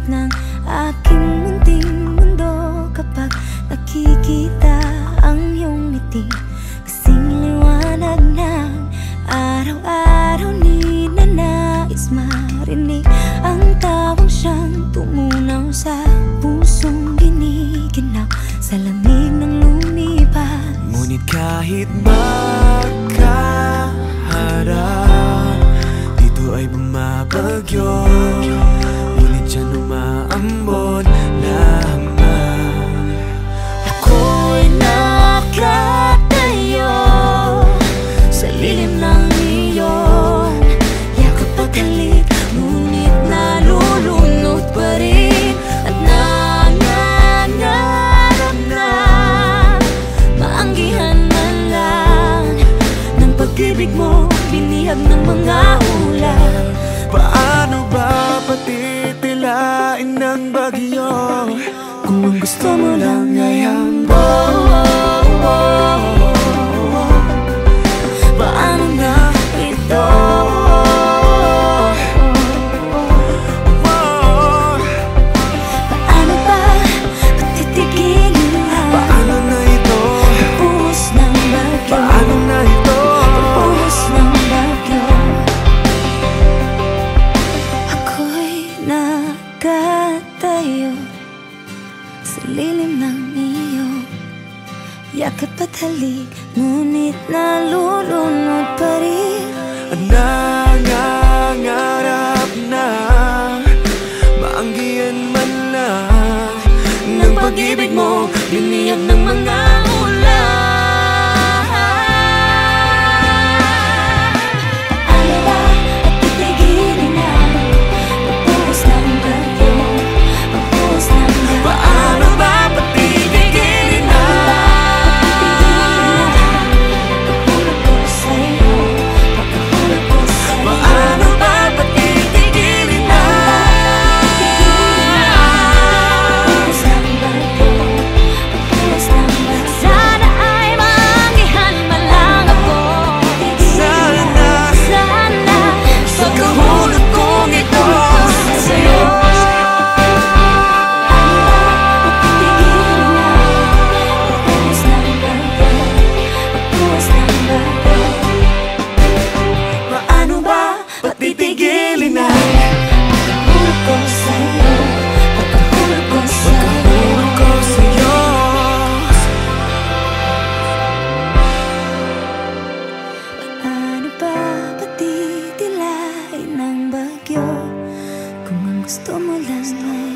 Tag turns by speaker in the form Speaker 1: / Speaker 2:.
Speaker 1: sakit ng aking munting mundo Kapag nakikita ang iyong ngiti? Kasing liwanag ng araw-araw ni nanais marinig Ang tawang siyang tumunaw sa pusong giniginap Sa lamig ng lumipas.
Speaker 2: Ngunit kahit makaharap ay bumabagyo.
Speaker 1: pag-ibig mo Binihag ng mga ulap
Speaker 2: Paano ba patitilain ng bagyo? Kung gusto mo lang
Speaker 1: Yakap at halik, ngunit nalulunod pa rin. At na gusto mo lang ay